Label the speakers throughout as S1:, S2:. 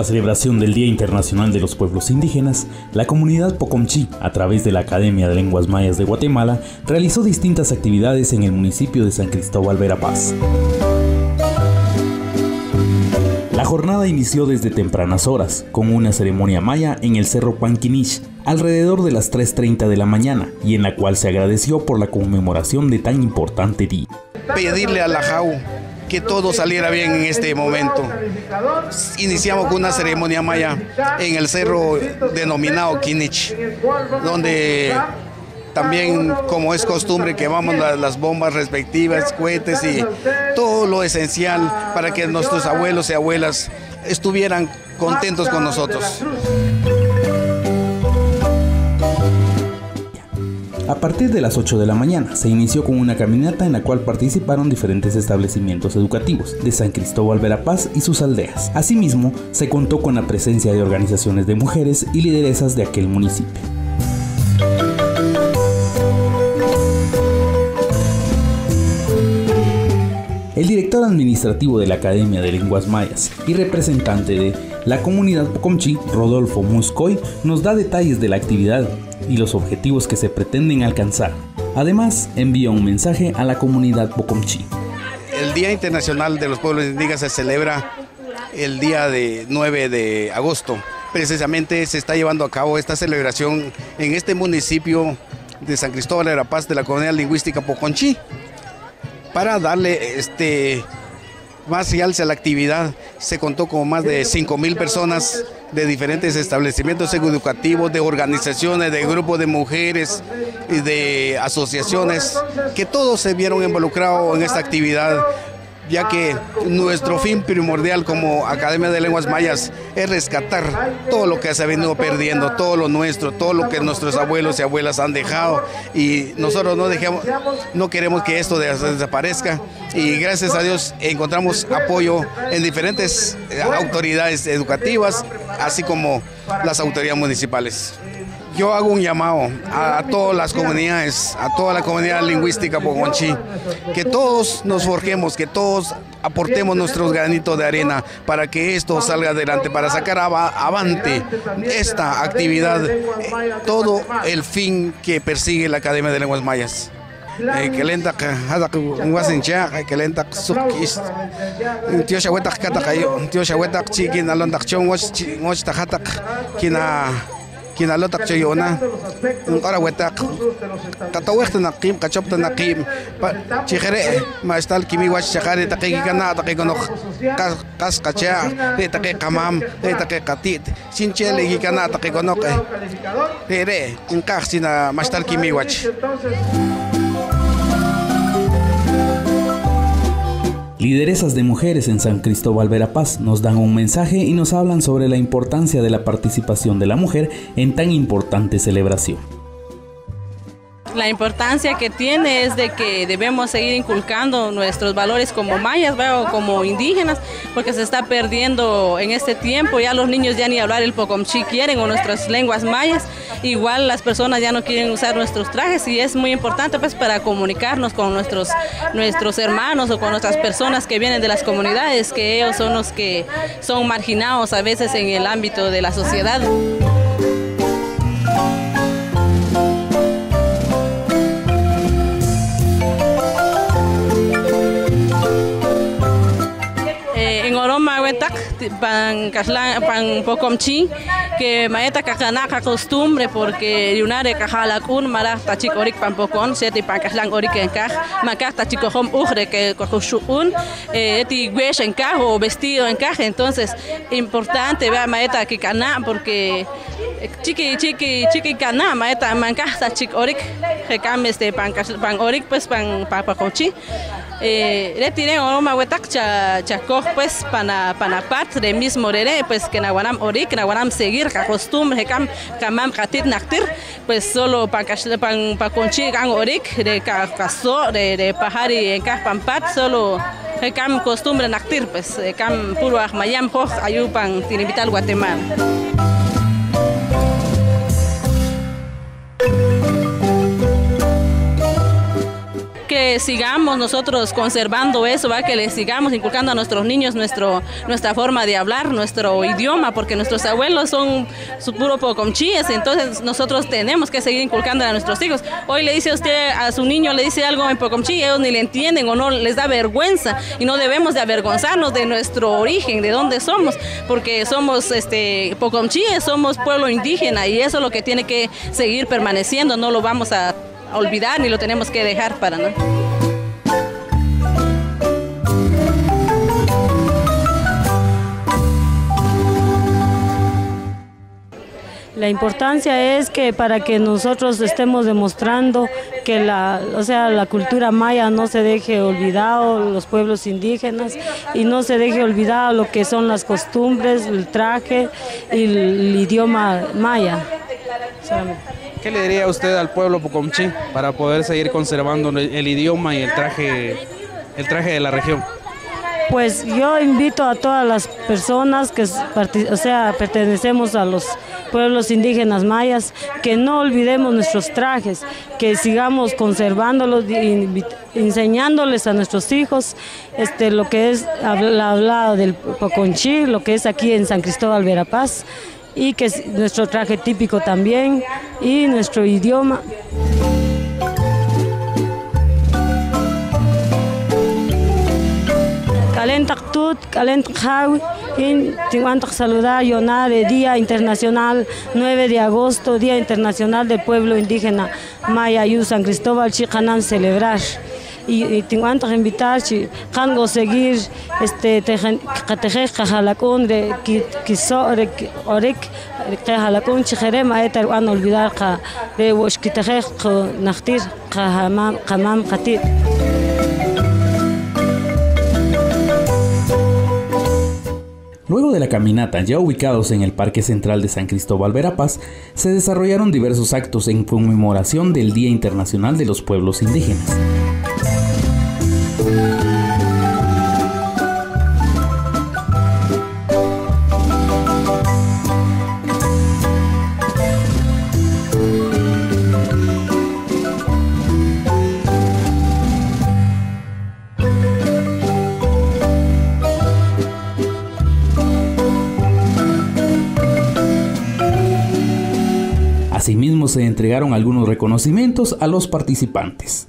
S1: la celebración del Día Internacional de los Pueblos Indígenas, la comunidad Pocomchi, a través de la Academia de Lenguas Mayas de Guatemala, realizó distintas actividades en el municipio de San Cristóbal Verapaz. La jornada inició desde tempranas horas, con una ceremonia maya en el Cerro Panquinich, alrededor de las 3.30 de la mañana, y en la cual se agradeció por la conmemoración de tan importante día.
S2: Pedirle a la JAU que todo saliera bien en este momento. Iniciamos con una ceremonia maya en el cerro denominado Quinich, donde también, como es costumbre, quemamos las bombas respectivas, cohetes y todo lo esencial para que nuestros abuelos y abuelas estuvieran contentos con nosotros.
S1: A partir de las 8 de la mañana se inició con una caminata en la cual participaron diferentes establecimientos educativos de San Cristóbal Verapaz y sus aldeas. Asimismo, se contó con la presencia de organizaciones de mujeres y lideresas de aquel municipio. El director administrativo de la Academia de Lenguas Mayas y representante de la comunidad Pocomchi, Rodolfo Muscoy, nos da detalles de la actividad y los objetivos que se pretenden alcanzar. Además, envía un mensaje a la comunidad Pocomchi.
S2: El Día Internacional de los Pueblos Indígenas se celebra el día de 9 de agosto. Precisamente se está llevando a cabo esta celebración en este municipio de San Cristóbal de la Paz de la comunidad lingüística Poconchi para darle este más realce a la actividad. Se contó con más de 5 mil personas de diferentes establecimientos educativos, de organizaciones, de grupos de mujeres y de asociaciones, que todos se vieron involucrados en esta actividad ya que nuestro fin primordial como Academia de Lenguas Mayas es rescatar todo lo que se ha venido perdiendo, todo lo nuestro, todo lo que nuestros abuelos y abuelas han dejado. Y nosotros no dejamos, no queremos que esto desaparezca. Y gracias a Dios encontramos apoyo en diferentes eh, autoridades educativas, así como las autoridades municipales yo hago un llamado a, todas las comunidades, a toda la comunidad lingüística pogonchi, que todos nos forjemos, que todos aportemos nuestros granitos de arena para que esto salga adelante, para sacar avante esta actividad, todo el fin que persigue la Academia de Lenguas Mayas. Eh, que lenta que hada que wasin cha que lenta sukis tío shaweta kata kayo tío shaweta chikin alon dak chong was was ta hatak kina kinalotak chayona ngara wetak tatawek naqim kachop naqim chijere maestal kimi wach chakare taqi kana sinchele kana taqi konok re
S1: Lideresas de mujeres en San Cristóbal Verapaz nos dan un mensaje y nos hablan sobre la importancia de la participación de la mujer en tan importante celebración.
S3: La importancia que tiene es de que debemos seguir inculcando nuestros valores como mayas o como indígenas, porque se está perdiendo en este tiempo. Ya los niños ya ni hablar el pocomchi quieren o nuestras lenguas mayas. Igual las personas ya no quieren usar nuestros trajes y es muy importante pues para comunicarnos con nuestros, nuestros hermanos o con nuestras personas que vienen de las comunidades, que ellos son los que son marginados a veces en el ámbito de la sociedad. Pan kaslan pan pocomchi que maeta kakana costumbre porque yunare kajala kun mara tachik orik pan pocon seti pan kaslan orik en kaj makaj tachik hom ujre que un eh, eti guesh en kaj o vestido en kaj. Entonces importante vea maeta que cana porque eh, chiqui chiqui chiqui cana maeta mankaj tachik orik cambie este pan orik pues pan pocomchi eh, retire oroma wetak cha cha pues pana pana part de mismo rere pues que naguanam ori que naguanam seguir ka costumbre kam kamam katit naktir pues solo pan pan pa conchi kan orik de ka kaso de de pahari en ka pampat solo kam costumbre naktir pues kam puro mayam ho ayupan tinibital Guatemala sigamos nosotros conservando eso, ¿va? que le sigamos inculcando a nuestros niños nuestro, nuestra forma de hablar, nuestro idioma, porque nuestros abuelos son su puro pocomchíes, entonces nosotros tenemos que seguir inculcando a nuestros hijos. Hoy le dice usted a su niño, le dice algo en pocomchí, ellos ni le entienden o no les da vergüenza y no debemos de avergonzarnos de nuestro origen, de dónde somos, porque somos este, pocomchíes, somos pueblo indígena y eso es lo que tiene que seguir permaneciendo, no lo vamos a olvidar ni lo tenemos que dejar para no.
S4: La importancia es que para que nosotros estemos demostrando que la, o sea, la cultura maya no se deje olvidado, los pueblos indígenas, y no se deje olvidado lo que son las costumbres, el traje y el idioma maya.
S1: ¿Qué le diría usted al pueblo Pocomchi para poder seguir conservando el idioma y el traje, el traje de la región?
S4: Pues yo invito a todas las personas que o sea, pertenecemos a los pueblos indígenas mayas que no olvidemos nuestros trajes, que sigamos conservándolos, enseñándoles a nuestros hijos este, lo que es hablado del Poconchi, lo que es aquí en San Cristóbal Verapaz y que es nuestro traje típico también y nuestro idioma. Calentak tut, hawi, in saludar de Día Internacional 9 de agosto, Día Internacional del Pueblo Indígena Maya Yu San Cristóbal Chicanan celebrar. Y tinguantas invitar si cango seguir este teje cajalacón quiso orek cajalacón chijerema etar an olvidar de nachtir camam katir
S1: Luego de la caminata, ya ubicados en el Parque Central de San Cristóbal Verapaz, se desarrollaron diversos actos en conmemoración del Día Internacional de los Pueblos Indígenas. Se entregaron algunos reconocimientos a los participantes.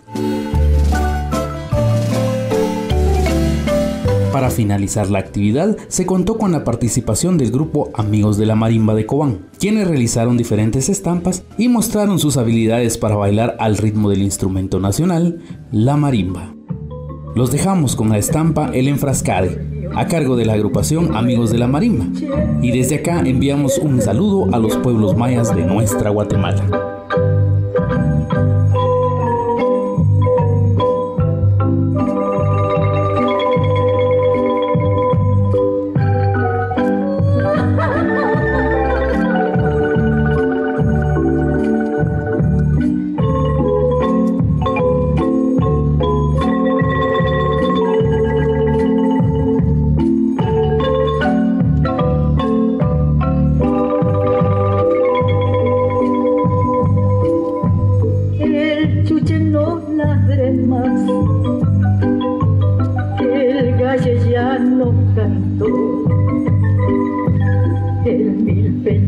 S1: Para finalizar la actividad, se contó con la participación del grupo Amigos de la Marimba de Cobán, quienes realizaron diferentes estampas y mostraron sus habilidades para bailar al ritmo del instrumento nacional, la marimba. Los dejamos con la estampa El Enfrascade, a cargo de la agrupación Amigos de la Marimba. Y desde acá enviamos un saludo a los pueblos mayas de nuestra Guatemala.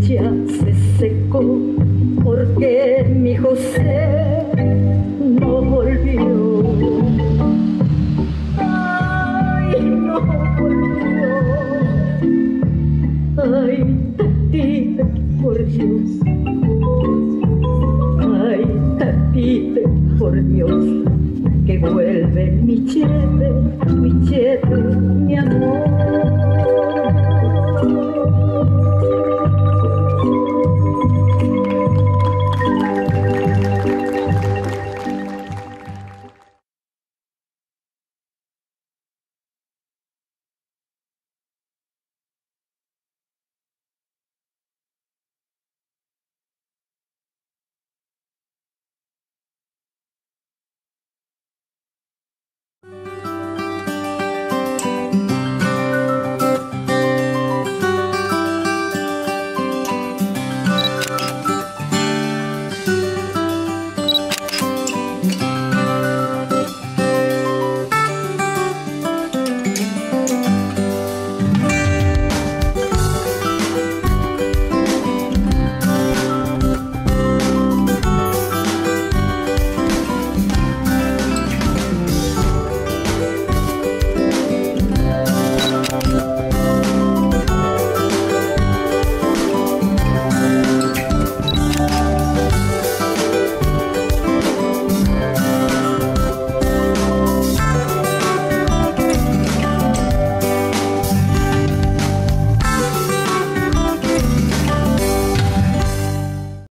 S5: ya se secó porque mi José no volvió. Ay, no volvió. Ay, tatita, por Dios. Ay, tatita, por Dios. Que vuelve mi chete, mi chete, mi amor.